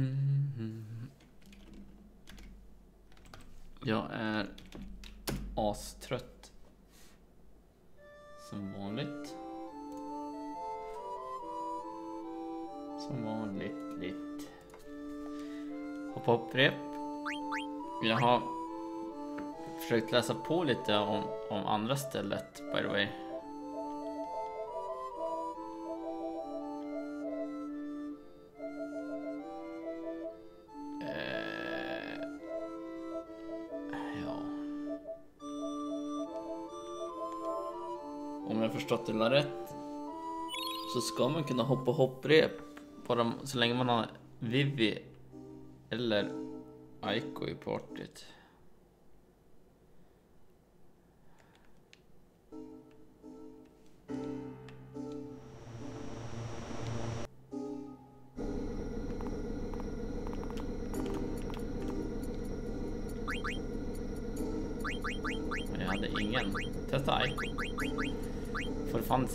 Mm. Jag är astrött. Som vanligt. Som vanligt. Litt. Hoppa upp rep. Jag har försökt läsa på lite om, om andra stället by the way. Förstått det hela rätt så ska man kunna hoppa hopprep på dem så länge man har Vivi eller Aiko i partyt.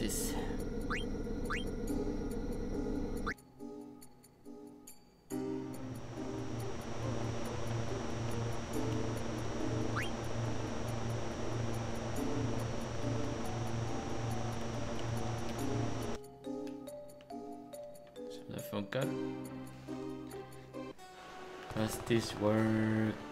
For fancies. Så det funkar. Does this work?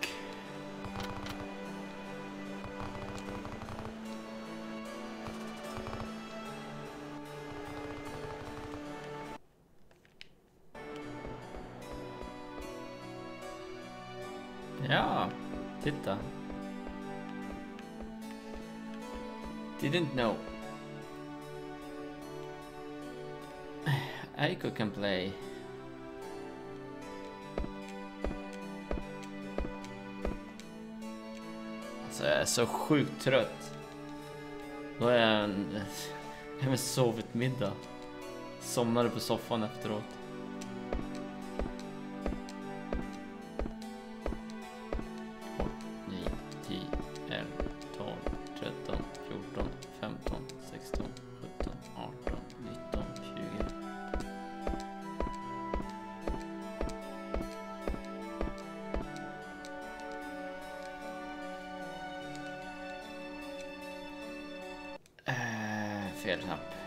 Didn't know. Aiko can play. Alltså jag är så sjukt trött. Då är jag en... Jag har sovit middag. Somnade på soffan efteråt. Eh, fel knapp.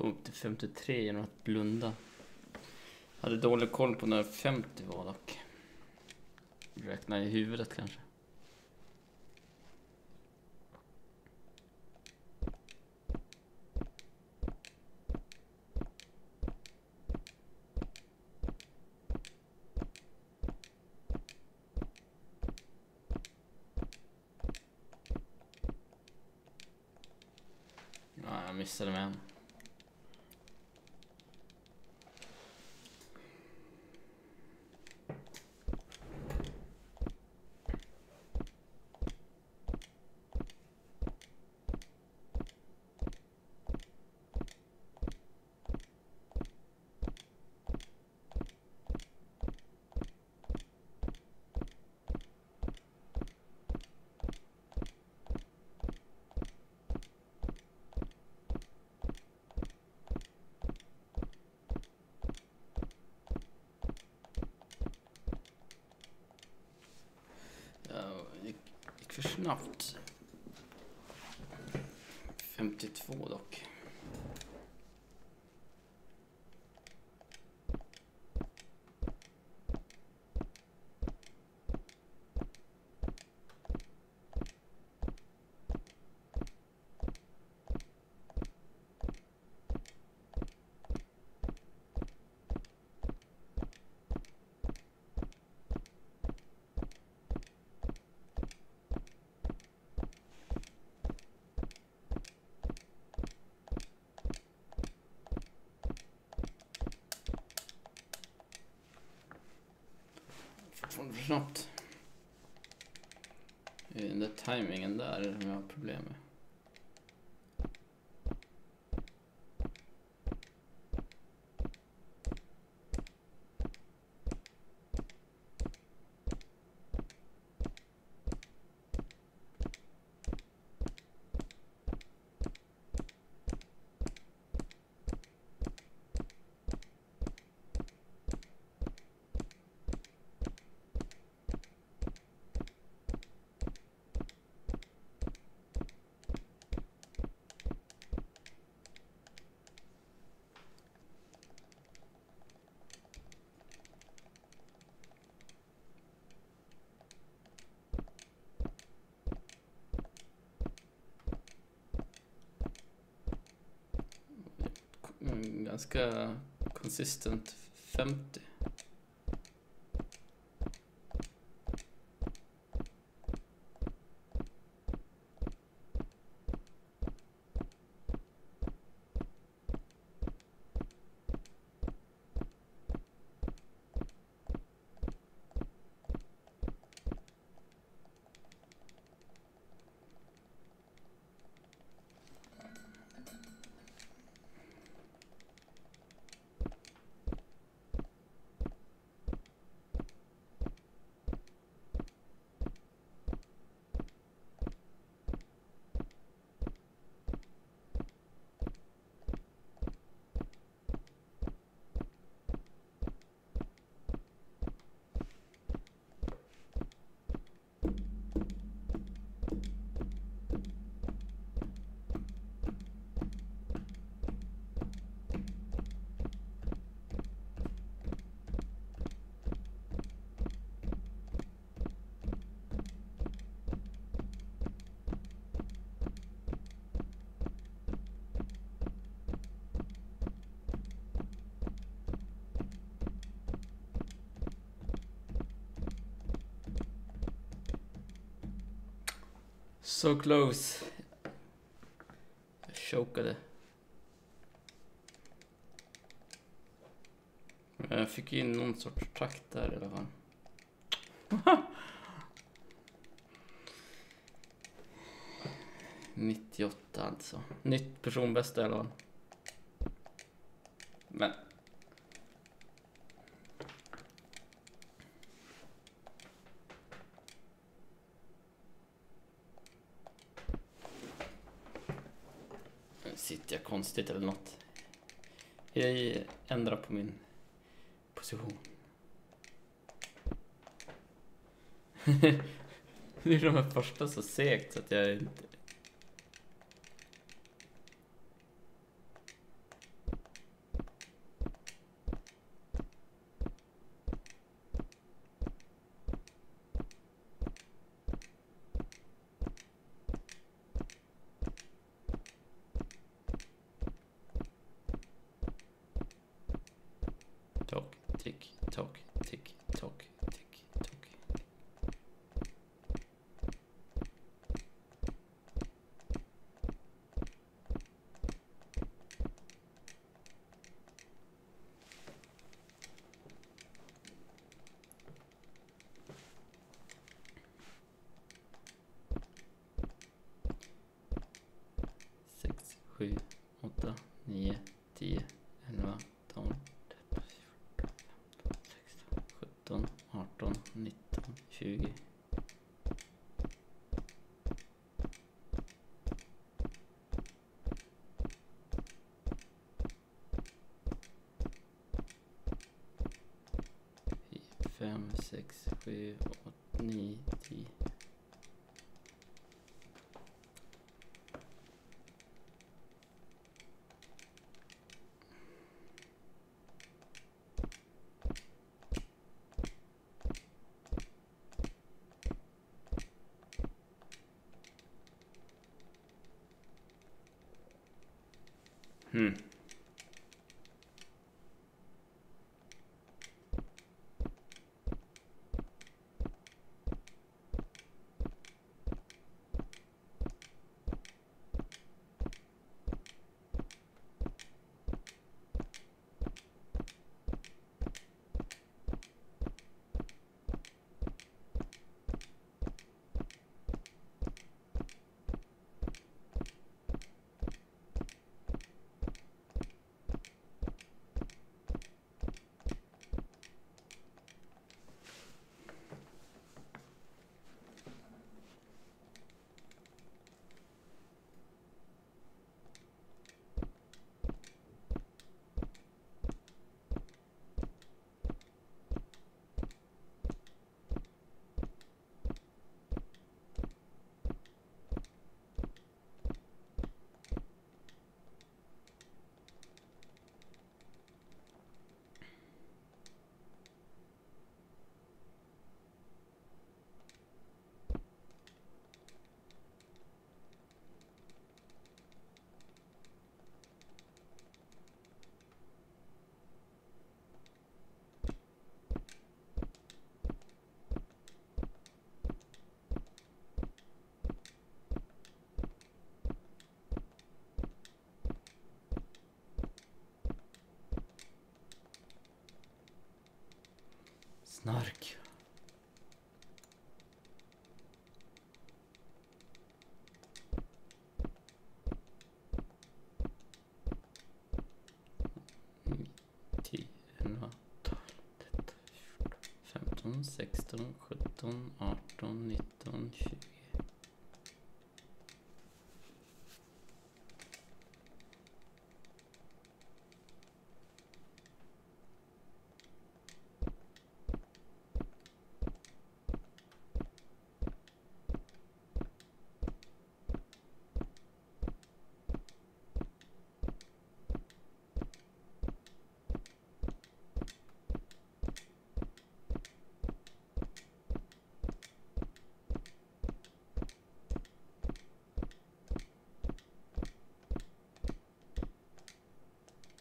Kom upp till 53 genom att blunda. Hade dålig koll på när 50 var dock. Räkna i huvudet kanske. För snabbt. Det är Den där tajmingen där är det jag har problem med. Mm, Ganska konsistent 50. So close. Jag chokade. Jag fick in någon sorts takt där i alla fall. Nittioåtta alltså. Nytt personbästa i alla fall. Men. Nu sitter jag konstigt eller något. Jag ändrar på min position. Nu är de här första så segt så att jag inte... Snark. Mm, 10, 11, 12, 13, 14, 15, 16, 17, 18, 19, 20.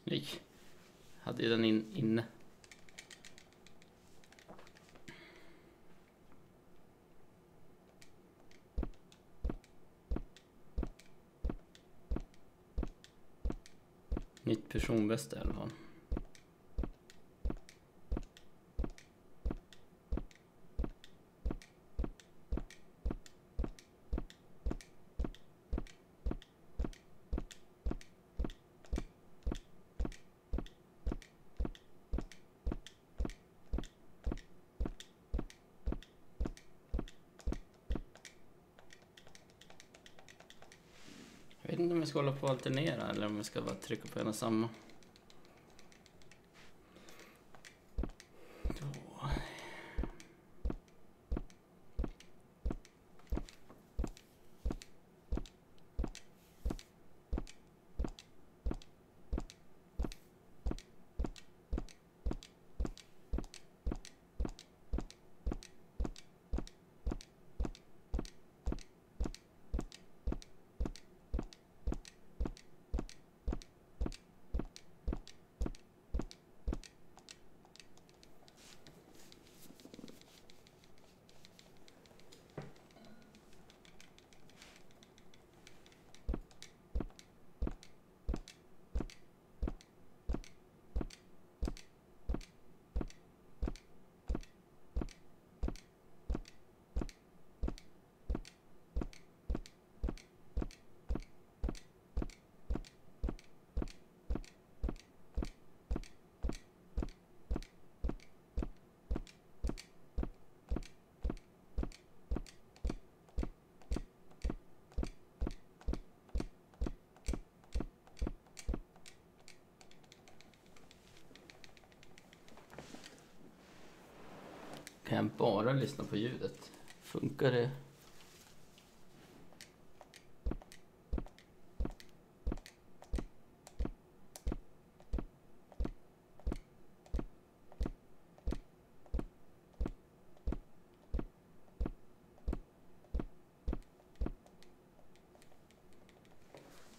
Nej. Hade ju den in, inne. Nytt personbästa i alla fall. Om jag ska hålla på och alternera eller om jag ska bara trycka på en och samma. Då. Kan jag bara lyssna på ljudet? Funkar det?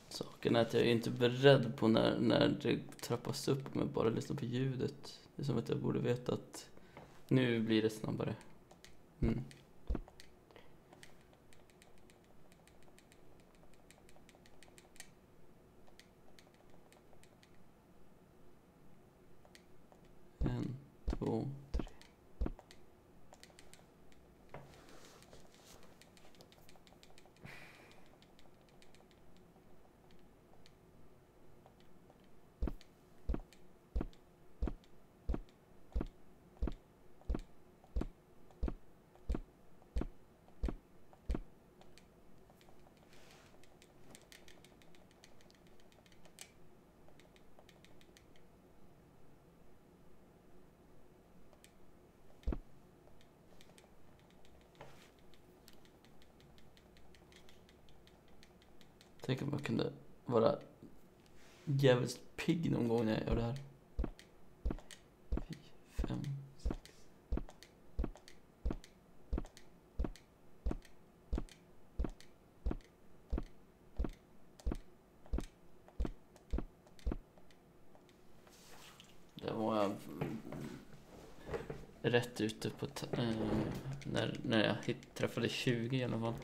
Saken är att jag är inte beredd på när, när det trappas upp om jag bara lyssnar på ljudet. Det är som att jag borde veta att nu blir det snabbare. Mm. Tänk om jag kunde vara jävligt pigg någon gång när jag gör det här. Fy, Fem, sex. Där var jag rätt ute på eh, när, när jag hit, träffade 20 i alla fall.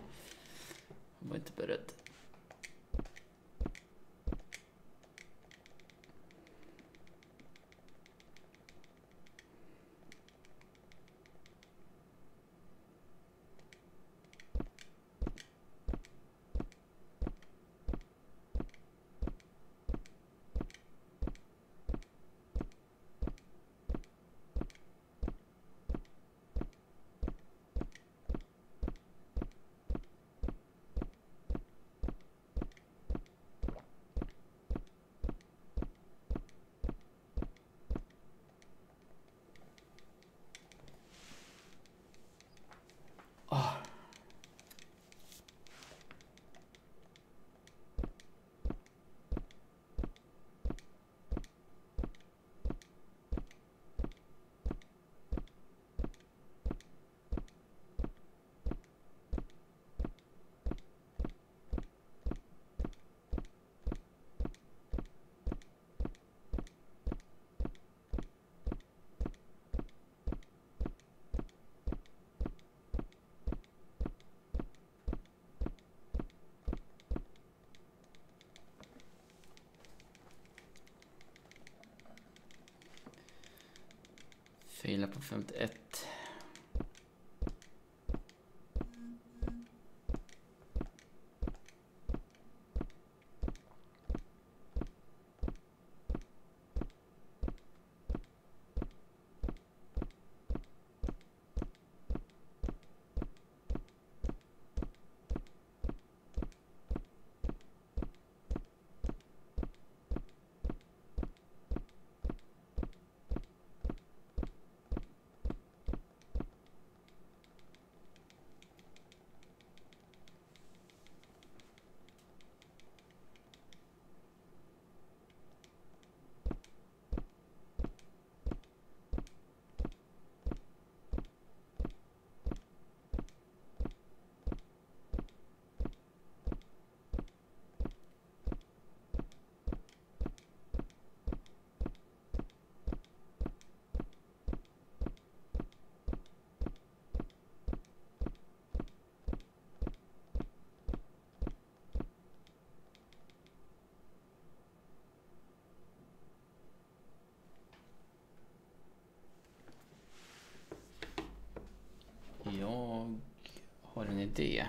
Det.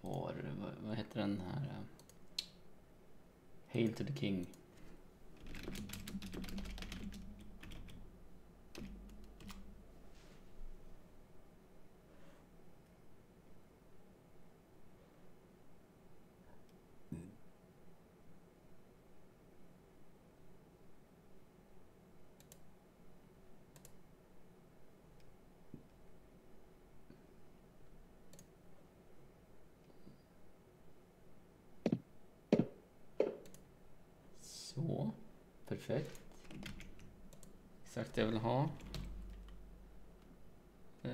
Var, vad, vad heter den här? Hail to the King. Så, perfekt. Exakt det jag vill ha. Eh,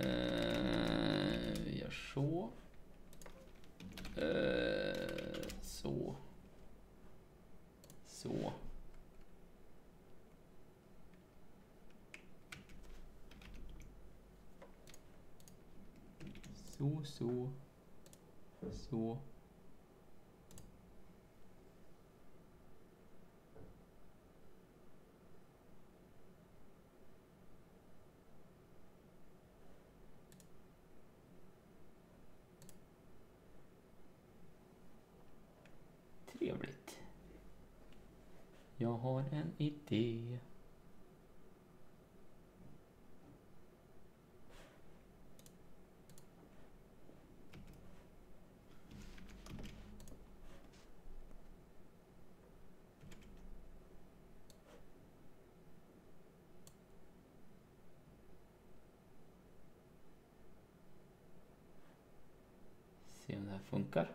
vi gör så. Så, så. Så. Trevligt. Jag har en idé. Se om det här funkar.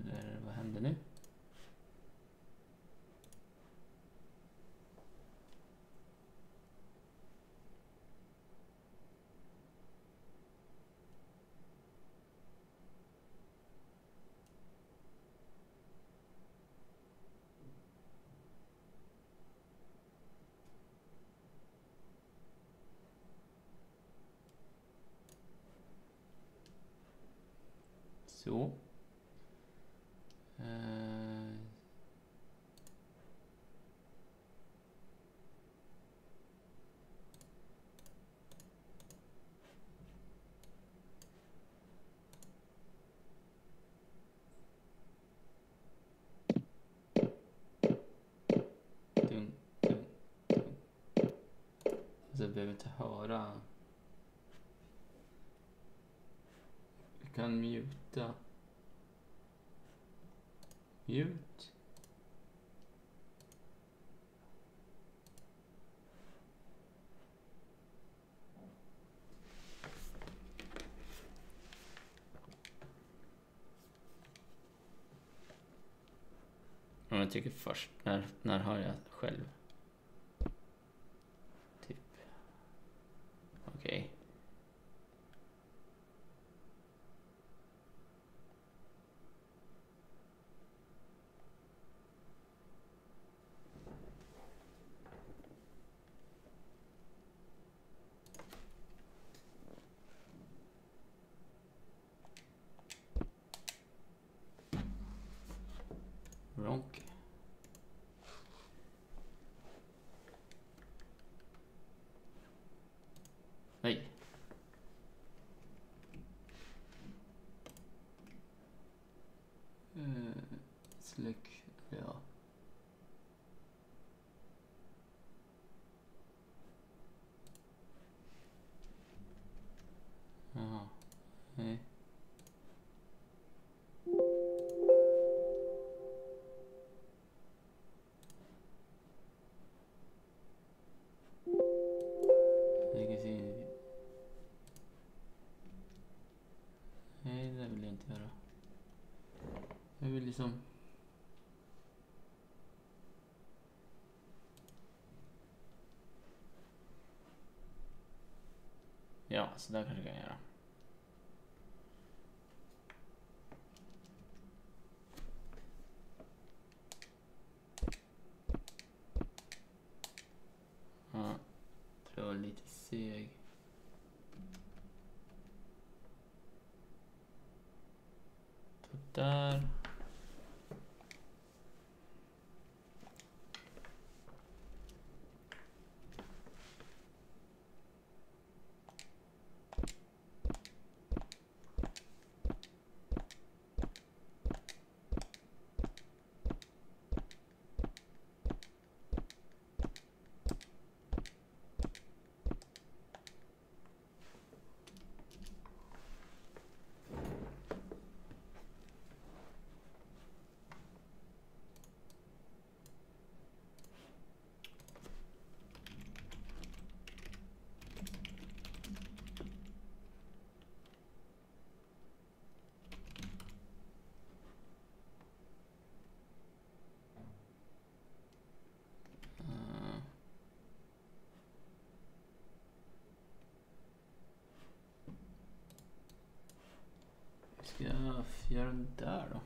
Eller vad händer nu? Så. Eh, Dun, dun, dun. Alltså jag behöver inte höra. Kan muta. Mute. Om jag tycker först, när, när har jag själv? Ja, så där kanske jag kan Ska jag göra den där då?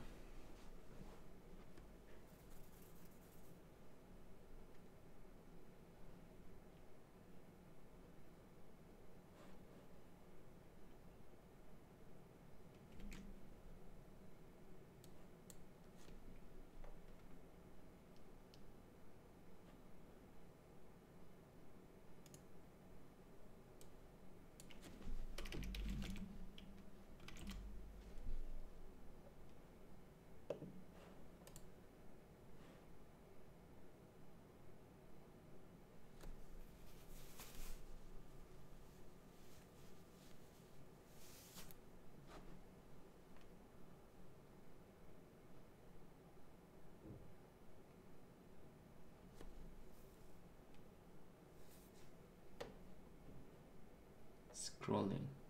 Scrolling.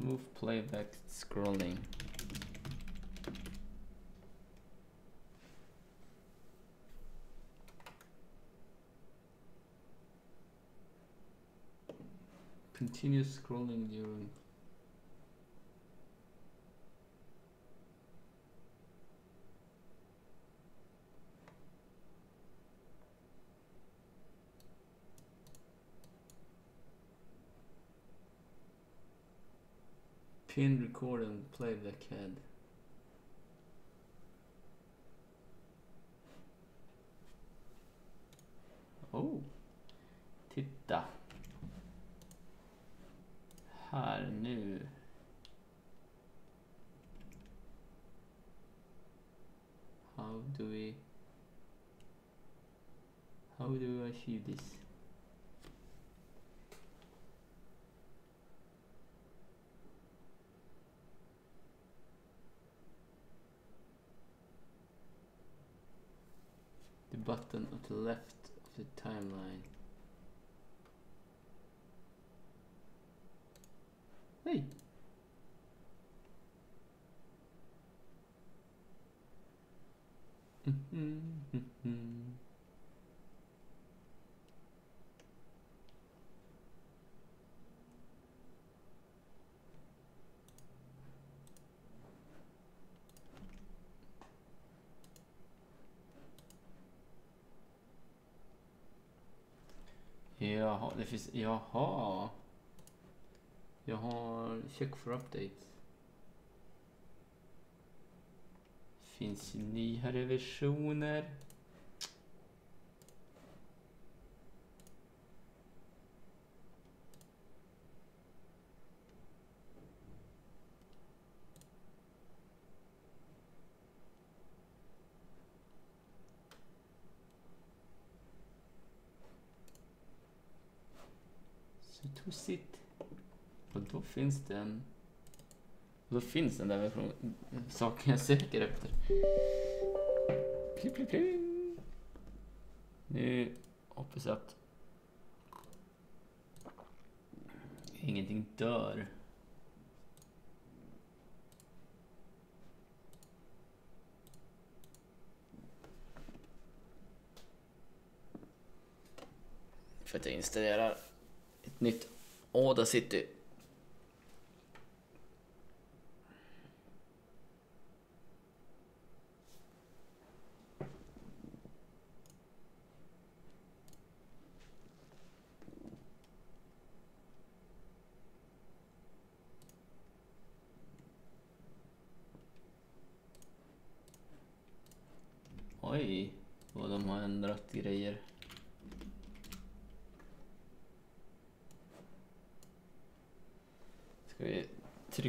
Smooth playback scrolling. Continue scrolling during Pin record and play the CAD. Oh, titta. Här nu. How do we How do we achieve this? The button at the left of the timeline. Hey. Jaha, det finns... Jaha. Jag har check for updates. Finns nyare versioner. Så. Och då finns den... Då finns den där versionen, saken jag söker efter. Pli, pli, pli. Nu hoppas jag att ingenting dör. För att jag installerar ett nytt Audacity. Oj,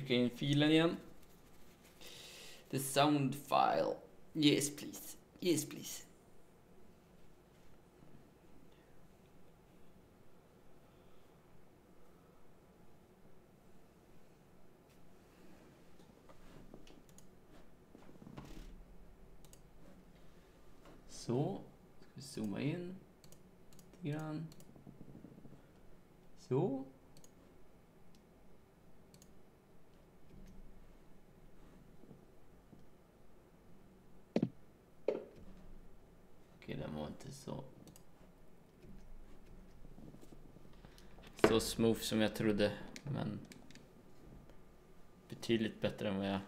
trycka in filen igen. The sound file. Yes please. Yes please. Så, ska vi zooma in lite grann. Så. Inte så... Så smooth som jag trodde, men betydligt bättre än vad jag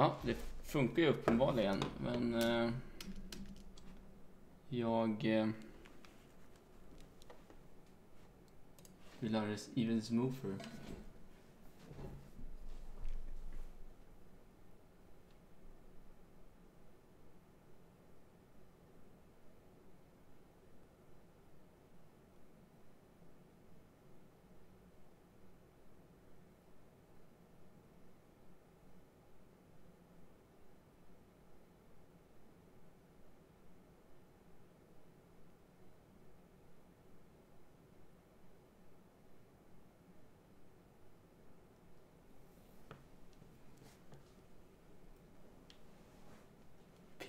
Ja, det funkar ju uppenbarligen, men eh, jag eh, vill ha det even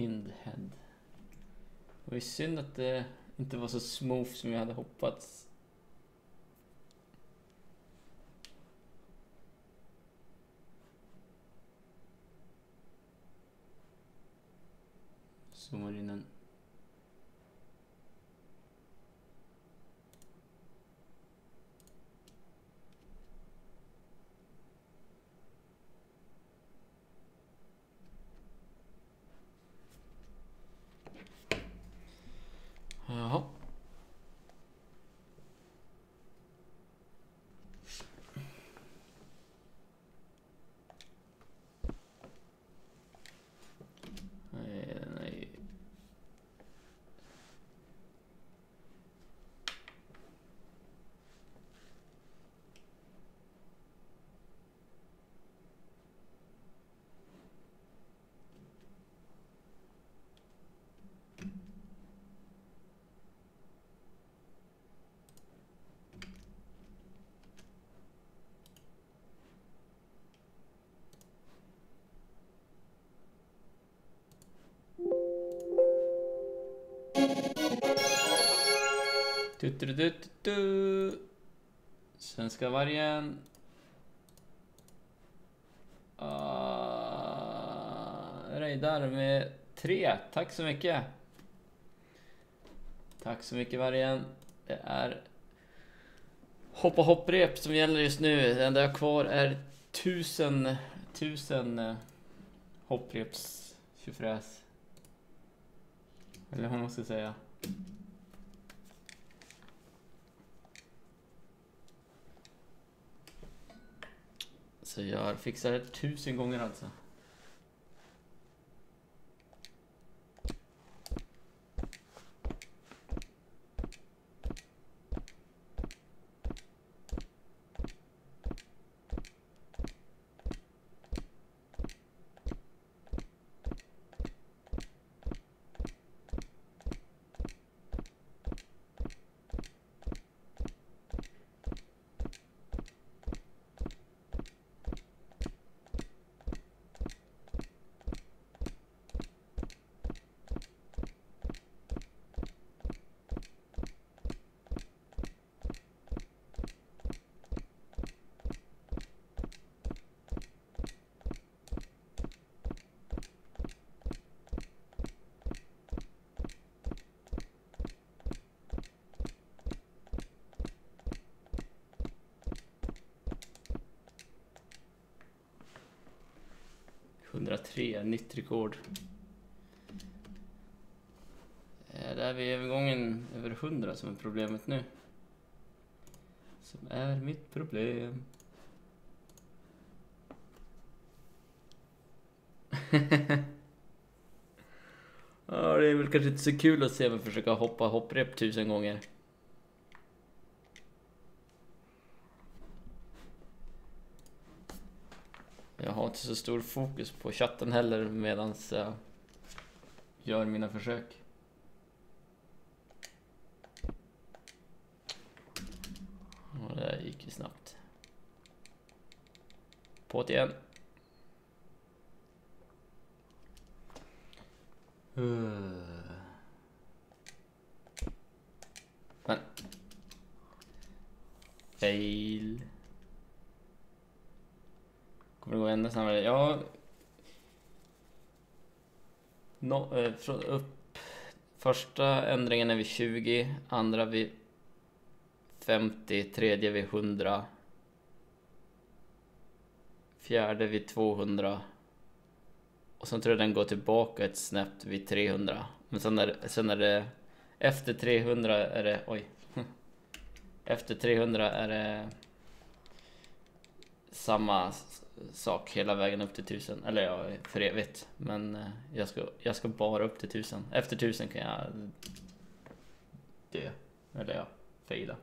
Pindhead. Det var ju synd att det inte var så smooth som jag hade hoppats. Zoomar in en Jaha. Nej, nej. Du, du, du, du, du. Svenska vargen. Uh, Reidar med tre. Tack så mycket. Tack så mycket vargen. Det är hoppa hopprep som gäller just nu. Det enda jag har kvar är tusen, tusen eh, hoppreps tjofräs. Eller vad man ska säga. Så jag fixar det tusen gånger alltså. 103, nytt rekord. Eh, det är vid övergången över 100 som är problemet nu. Som är mitt problem. Ja, det är väl kanske inte så kul att se mig försöka hoppa hopprep tusen gånger. Jag har inte så stor fokus på chatten heller medan jag gör mina försök. Och det gick ju snabbt. På igen. Men. Fail. Kommer det gå ännu snabbare? Ja. No, eh, från upp. Första ändringen är vid 20, andra vid 50, tredje vid 100. Fjärde vid 200. Och sen tror jag den går tillbaka ett snäpp vid 300. Men sen är, sen är det... Efter 300 är det... Oj. Efter 300 är det... Samma sak hela vägen upp till tusen, Eller ja, för evigt. Men eh, jag ska, jag ska bara upp till tusen. Efter tusen kan jag dö. Eller ja, fejda.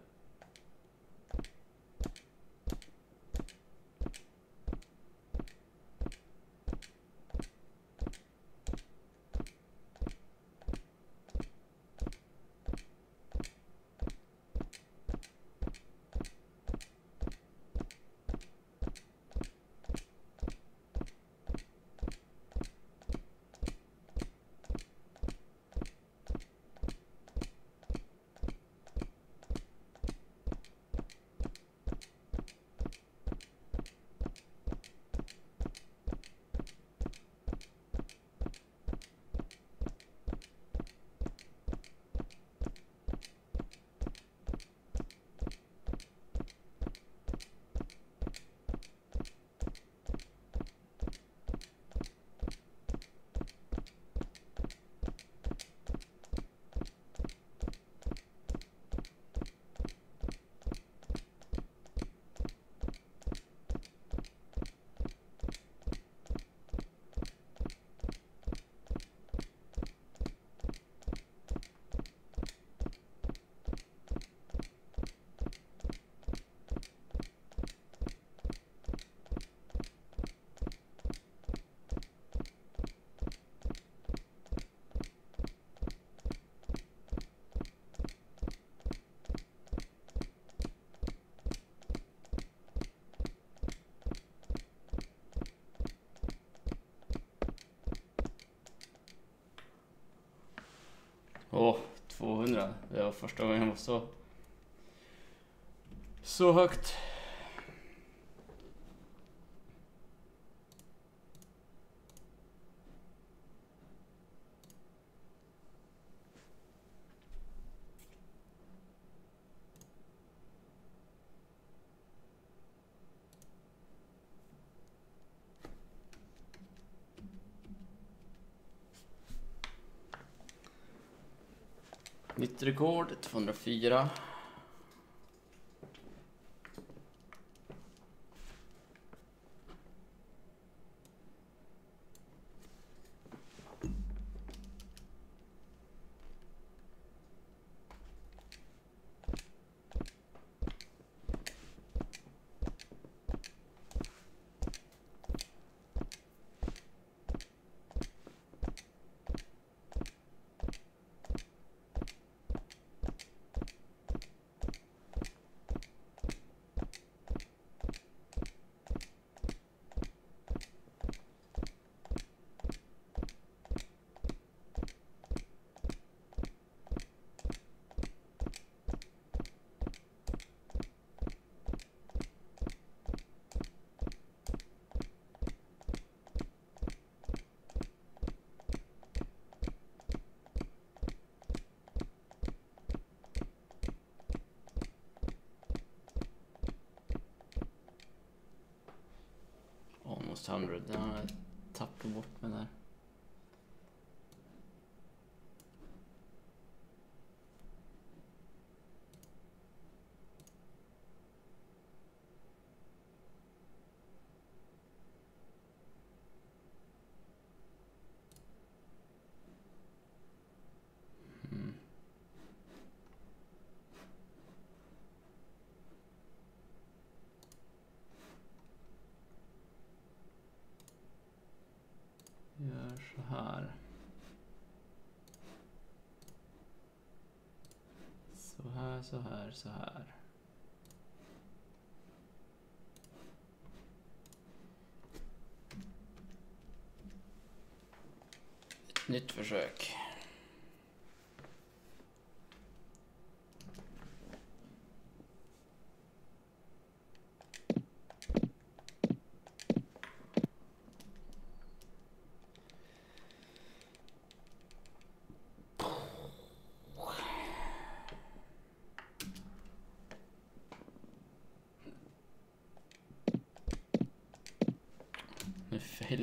Åh, 200. Det var första gången jag var så... Så högt. Nytt rekord, 204. Almost 100. Jag tappar bort mig där. Mm. Gör så här. Så här, så här, nytt försök.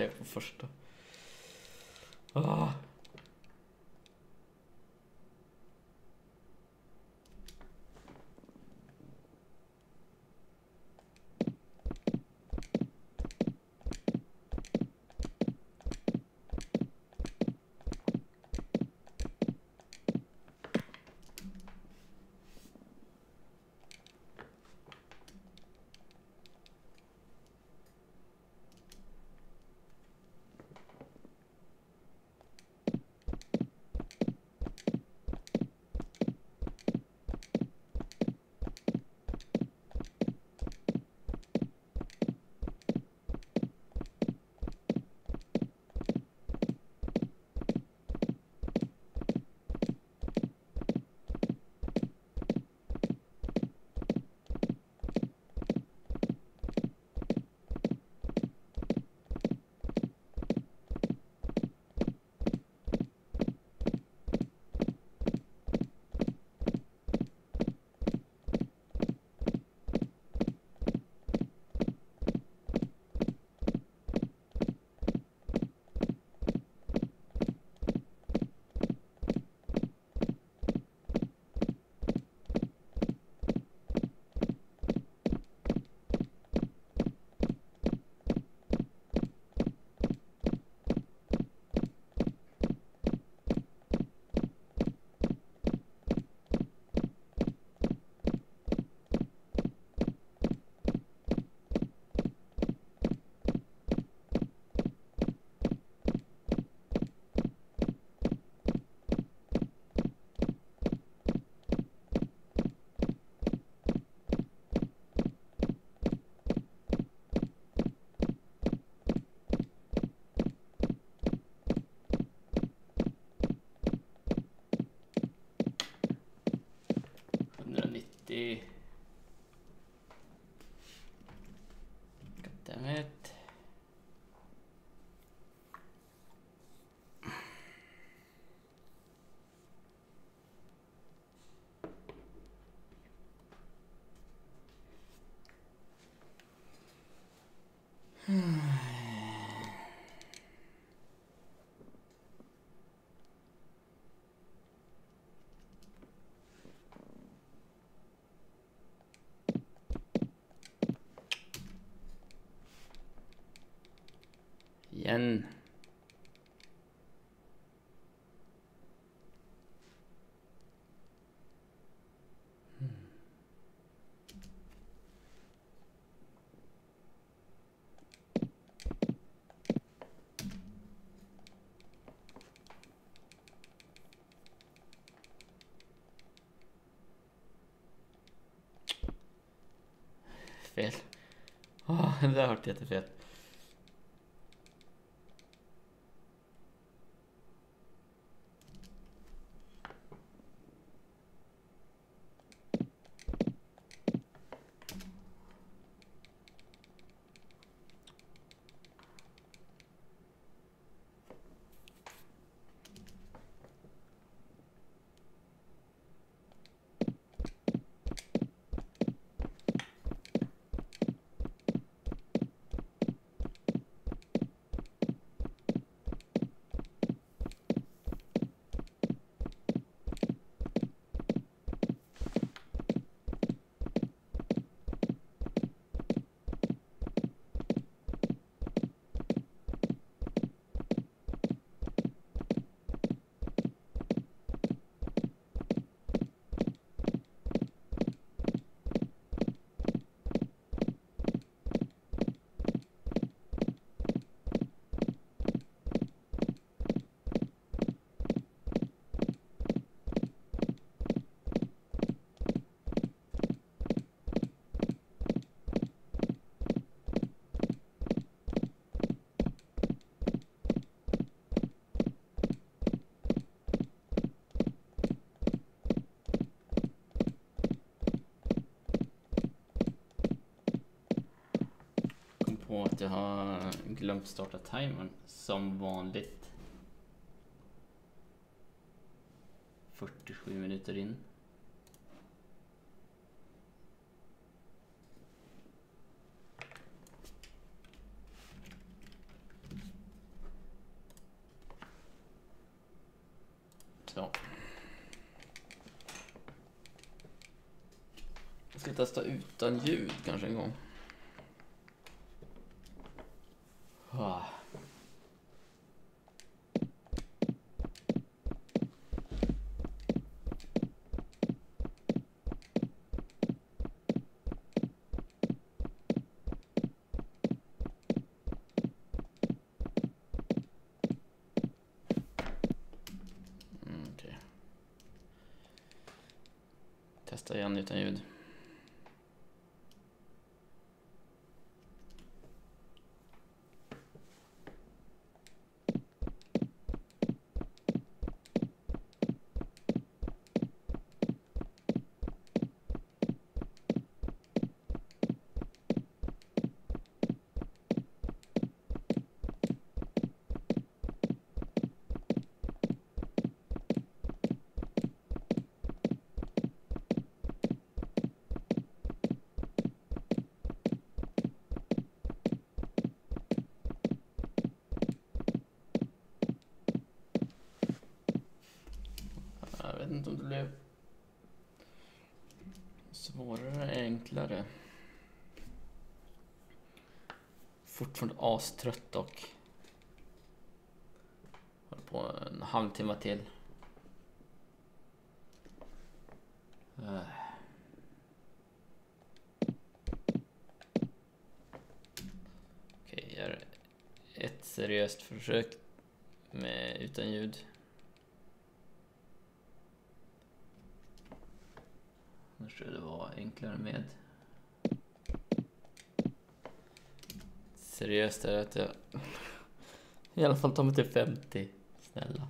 Det på första. see. God damn it. Hmm. en Fel. Åh, det där vart jättefel. På att jag har glömt starta timern som vanligt. 47 minuter in. Så. Jag ska testa utan ljud kanske en gång. Ah. Mm, okej. Testa igen utan ljud. Jag vet inte om det blev svårare eller enklare. Fortfarande astrött dock. Håller på en halvtimme till. Okej, okay, gör ett seriöst försök med utan ljud. Annars tror jag det var enklare med. Seriöst är det att jag i alla fall tar mig till 50. Snälla.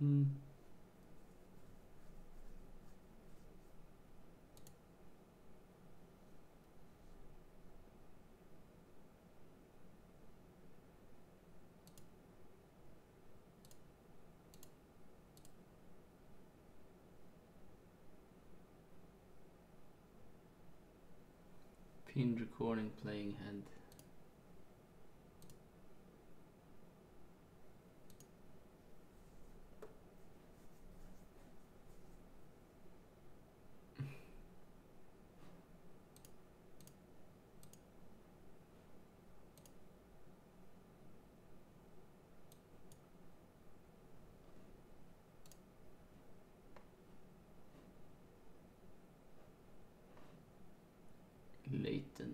Mhm. Pin recording playing head.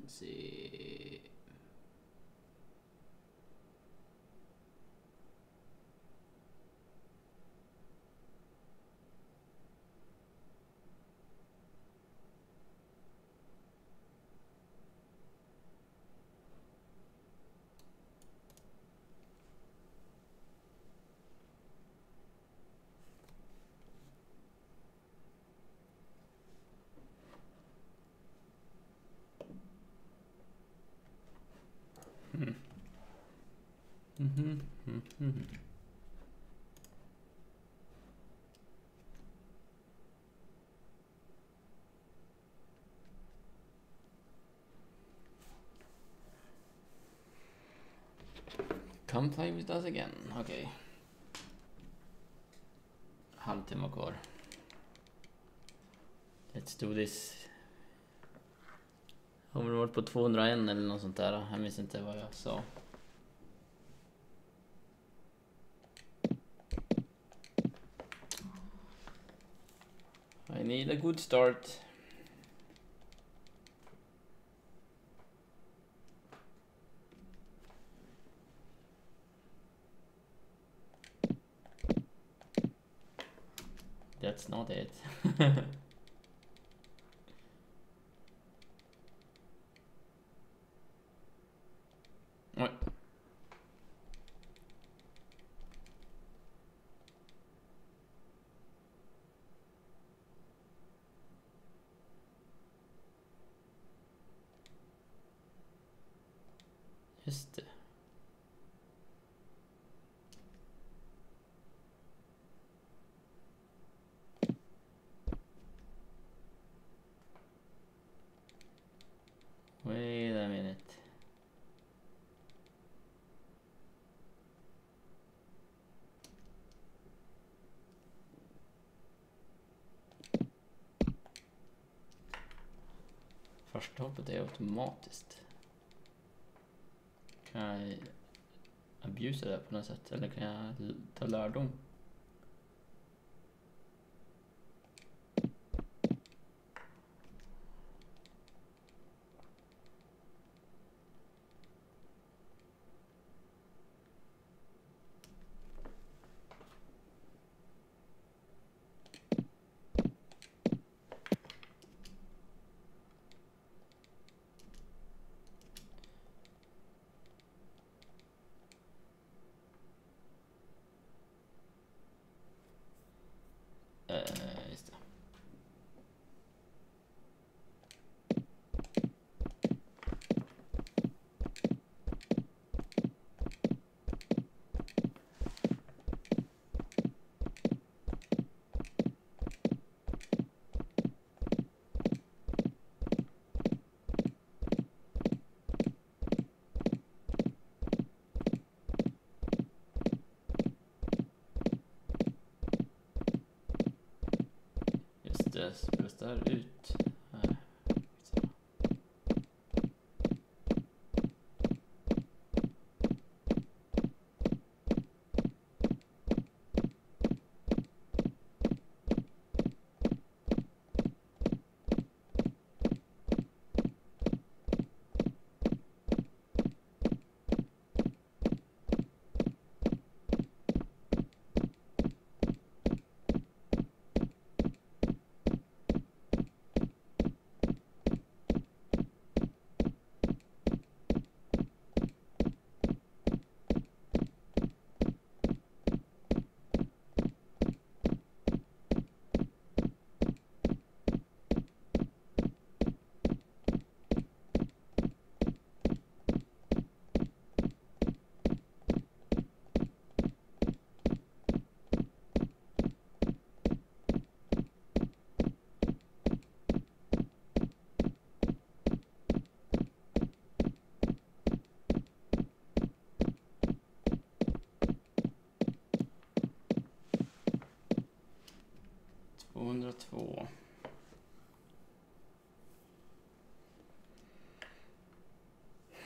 C'est Mhm. Mhm. Come play with us again. Okej. Halvtimme kvar. Let's do this. Har vi varit på 201 eller något sånt där? Jag minns inte vad jag sa. Need a good start. That's not it. Första är automatiskt. Kan jag abusa det på något sätt? Eller kan jag ta lärdom? Eh, just det. Just det, ut?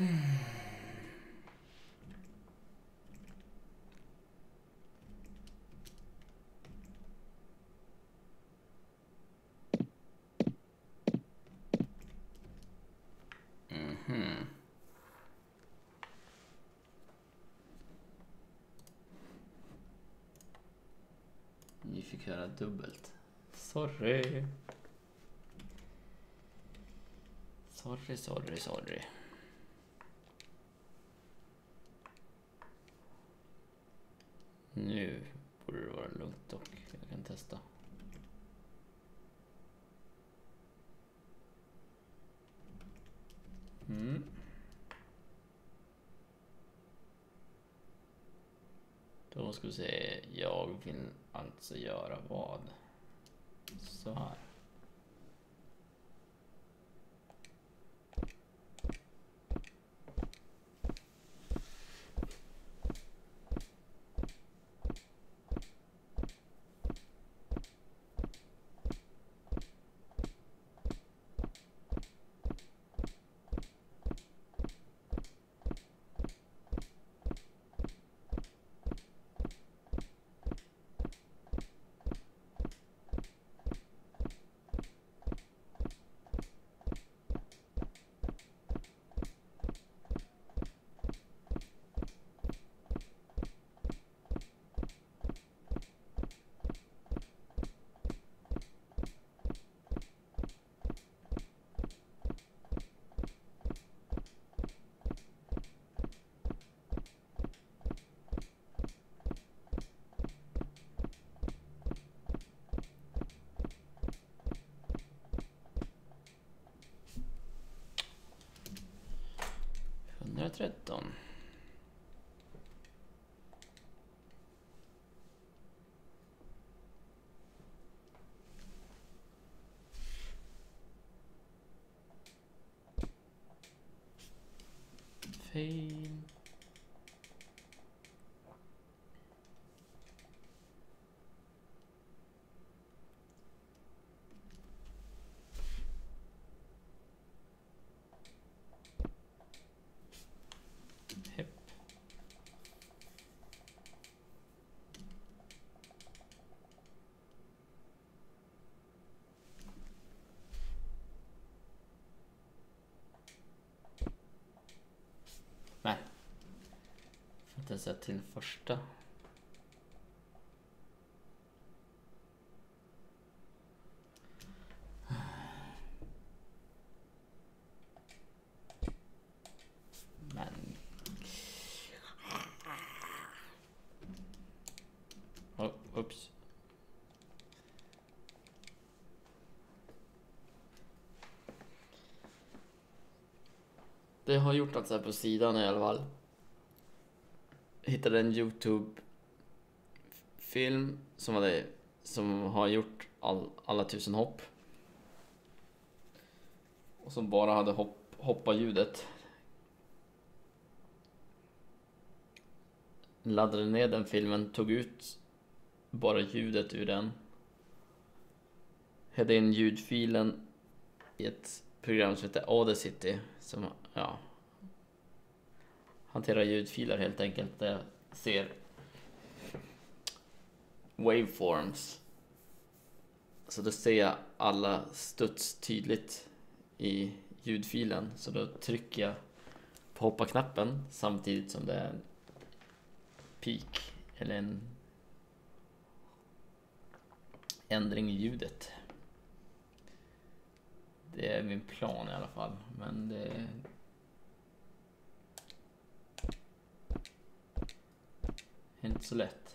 Mm-hmm. Ni fick höra dubbelt. Sorry. Sorry, sorry, sorry. Alltså göra vad? Så här. 13. Får inte till första. Men Oh, oops. Det har gjort något så här på sidan i alla fall. Jag hittade en Youtube-film som, hade, som har gjort all, alla tusen hopp. Och som bara hade hopp, hoppa-ljudet. Laddade ner den filmen, tog ut bara ljudet ur den. Hade in ljudfilen i ett program som heter Audacity som, ja, hantera ljudfiler helt enkelt. Där jag ser waveforms. Så då ser jag alla studs tydligt i ljudfilen. Så då trycker jag på hoppa-knappen samtidigt som det är en peak eller en ändring i ljudet. Det är min plan i alla fall, men det är... inte så lätt.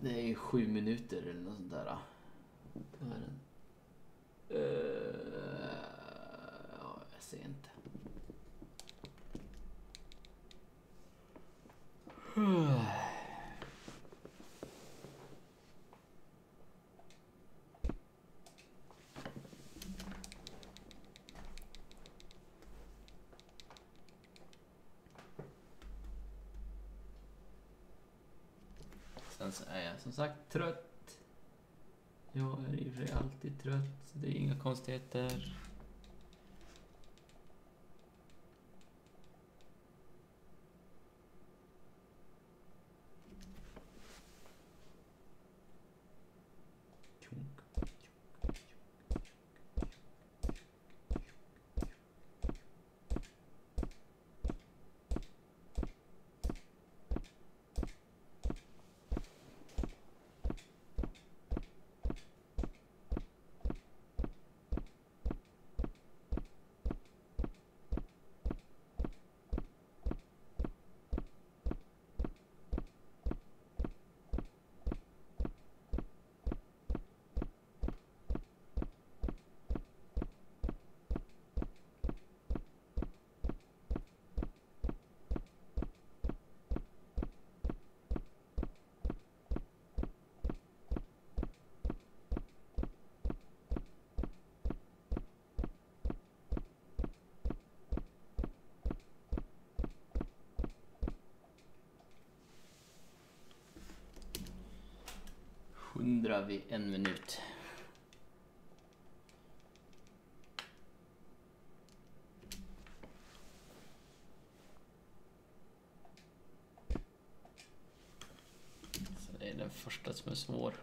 Det är ju sju minuter eller något sånt där. Vad är den? Eh, ja, jag ser inte. Sen så är jag som sagt trött. Jag är i och för sig alltid trött. Det är inga konstigheter. 100 en minut. Så det är den första som är svår.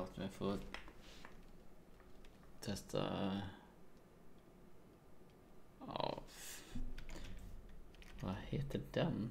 Okej, låt mig få testa. Ja, vad heter den?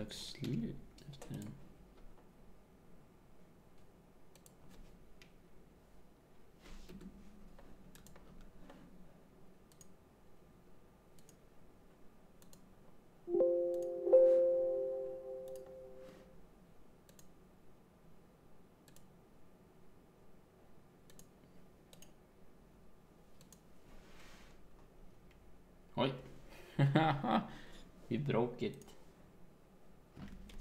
Det tog slut efter den. Oj. We broke it.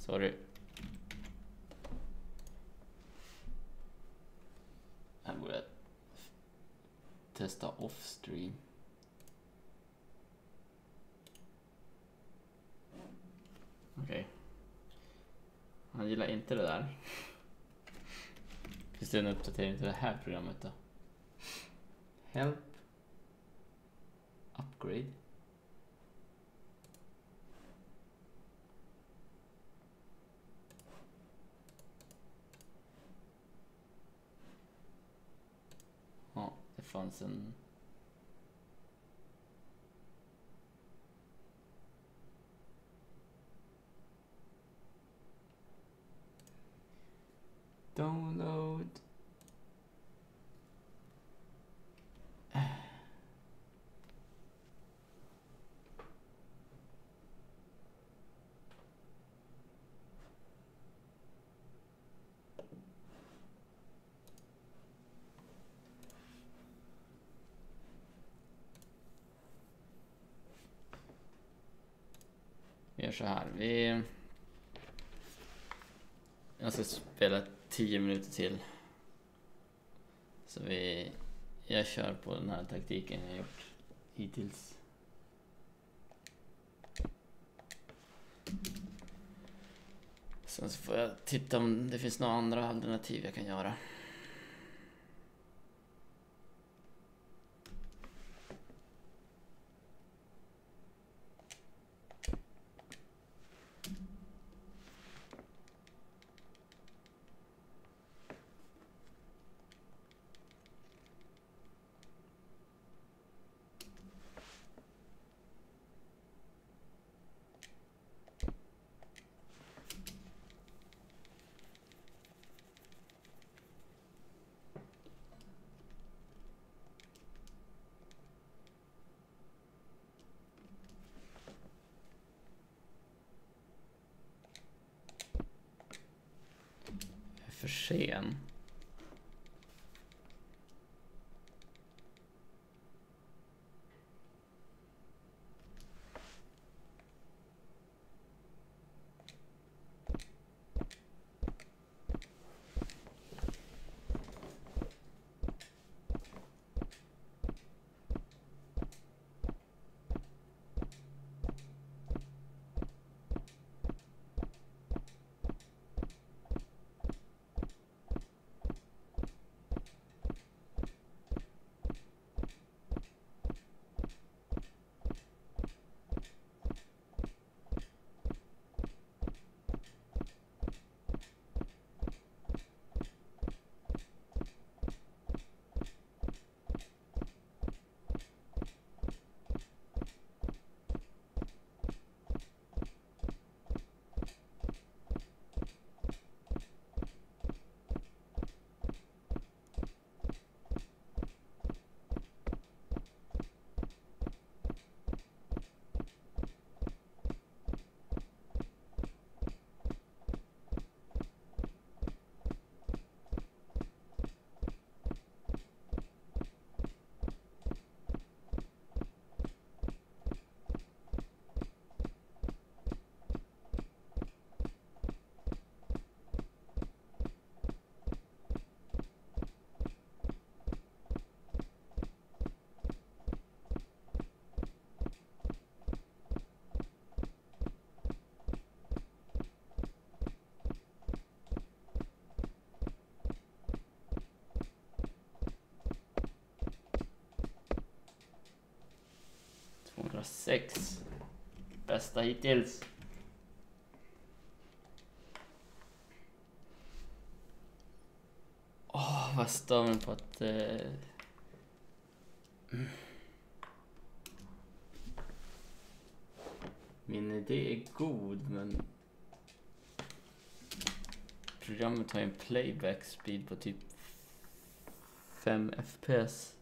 Sorry. Här borde jag testa off-stream. Okej. Han gillar inte det där. Finns det en uppdatering till det här programmet då? Help. Upgrade. Fanns en... Download. Så här. Vi... Jag ska spela 10 minuter till. Så vi... Jag kör på den här taktiken jag gjort hittills. Sen så får jag titta om det finns några andra alternativ jag kan göra. 106. Bästa hittills. Åh, oh, vad stör mig på att... Eh... Min idé är god, men... Programmet har en playback speed på typ 5 FPS.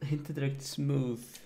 Inte direkt smooth.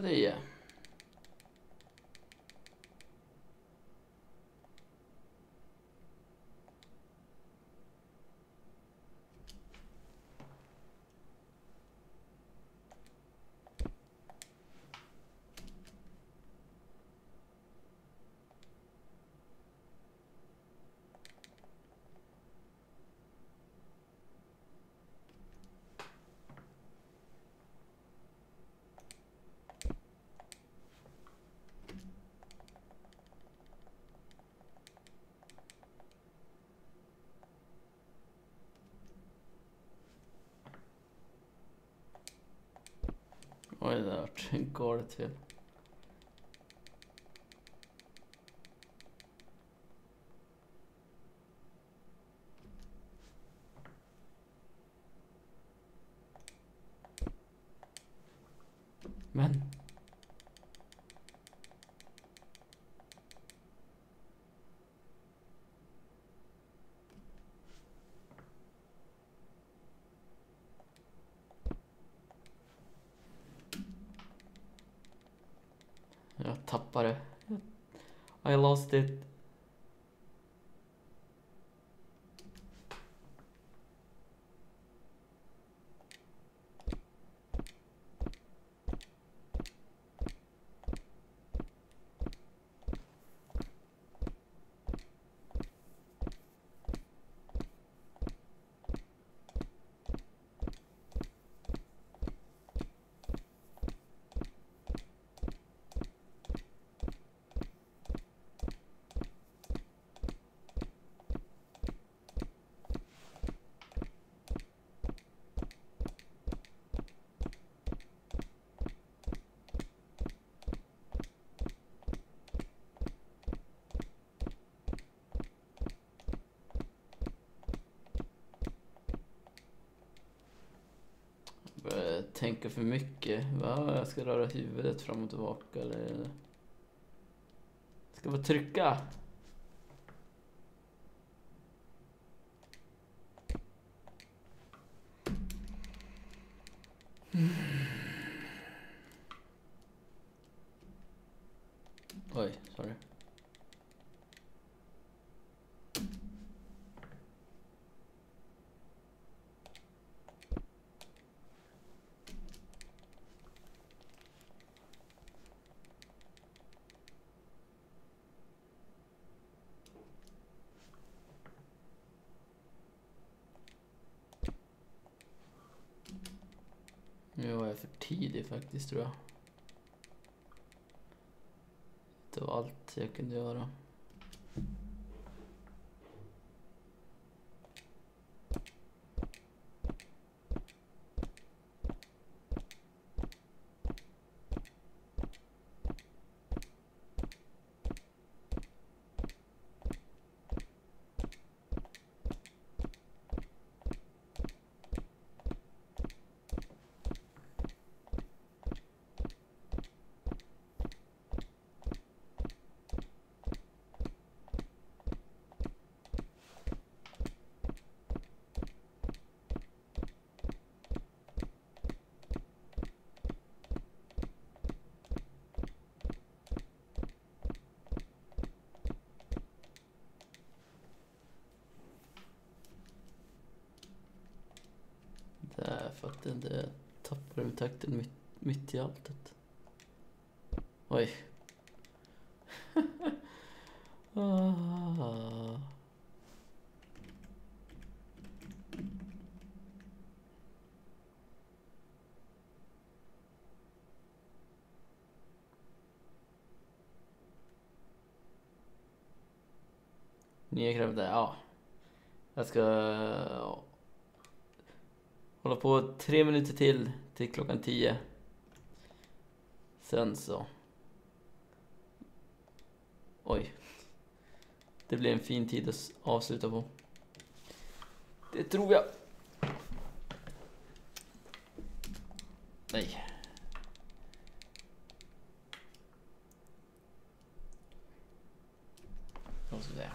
110. Oj, det that. God, yeah. I lost tänka för mycket. Va? Jag ska röra huvudet fram och tillbaka eller... Ska bara trycka. Oj, sorry. Nu var jag för tidig faktiskt tror jag. Det var allt jag kunde göra. Det takten. det, tappade tappade takten mitt, mitt i alltet. Oj. ah. Nya krävde, ja. Jag ska ja, hålla på tre minuter till till klockan tio. Sen så. Oj. Det blir en fin tid att avsluta på. Det tror jag. Nej. Vad ska jag säga?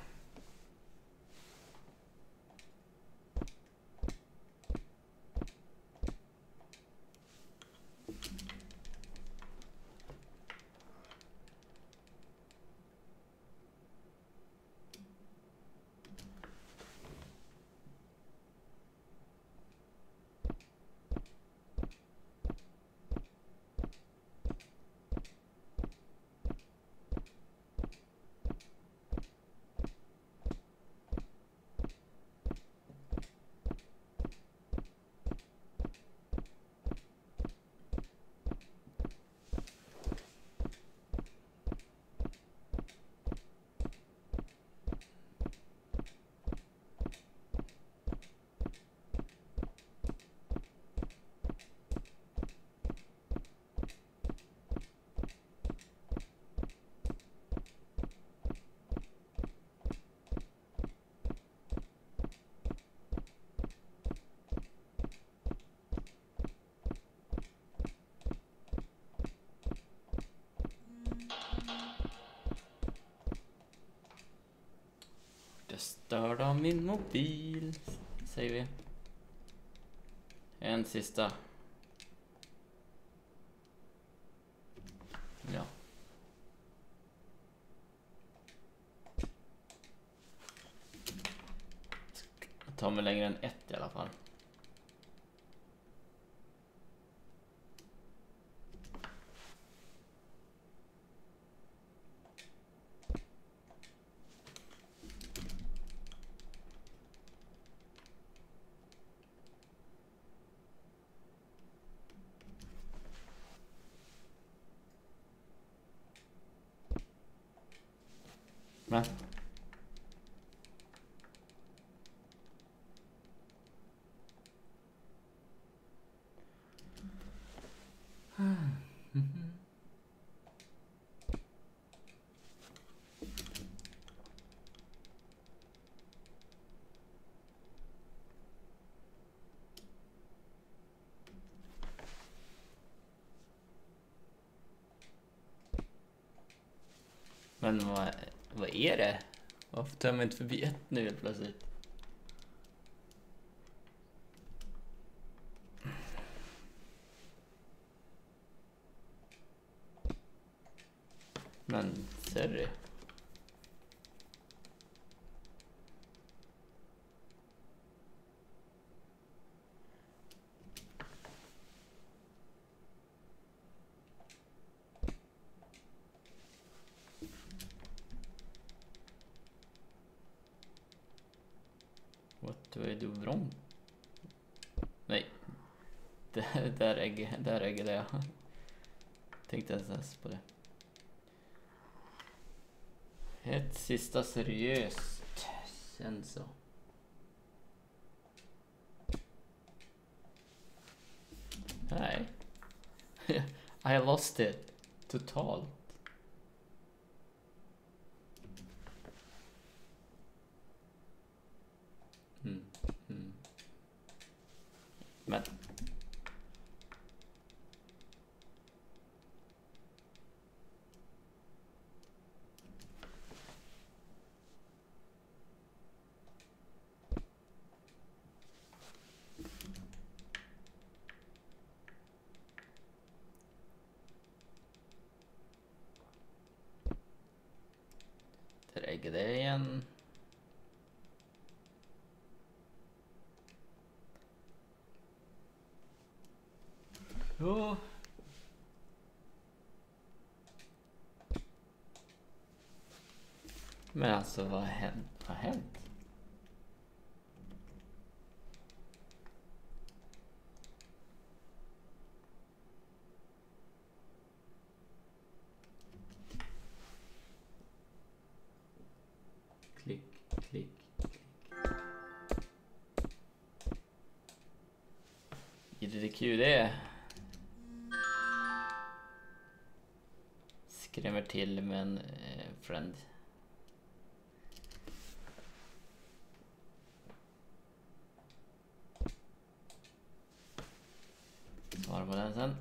Förstörd av min mobil, säger vi. En sista. Ja. Jag tar mig längre än ett i alla fall. Men. Men vad, vad är det? Varför tar man inte förbi ett nu helt plötsligt? Äggade jag. Tänkte ens på det. Ett sista seriöst. Sen. I lost it. Totalt. Men alltså vad har hänt? Vad har hänt? Klick, klick, klick. IDDQD. Skrämmer till med en eh, friend. Svara på den sen.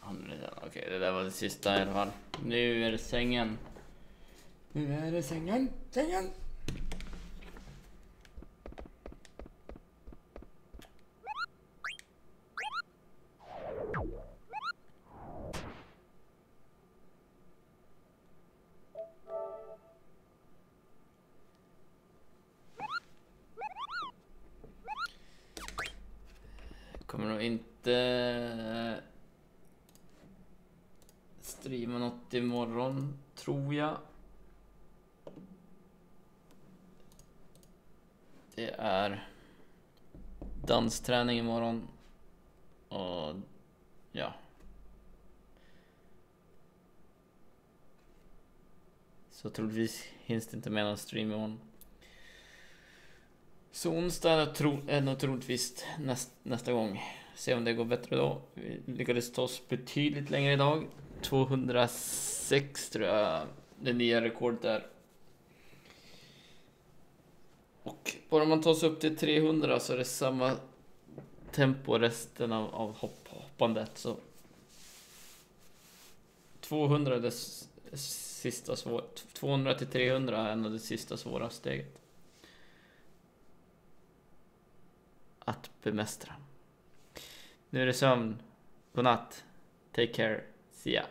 Han- Okej, det där var det sista i alla fall. Nu är det sängen. Nu är det sängen, sängen. inte streama något imorgon, tror jag. Det är Träning imorgon. Och ja. Så troligtvis hinns det inte med någon stream imorgon. Så onsdag är, tro, är nog troligtvis näst, nästa gång. Se om det går bättre då. Vi lyckades ta oss betydligt längre idag. 206 tror jag det nya rekordet är. Och bara man tar sig upp till 300 så är det samma tempo resten av, av hopp, hoppandet. Så 200 är det sista svåra... 200 till 300 är nog det sista svåra steget. Att bemästra. Nu är det sömn. Godnatt. Take care. See ya.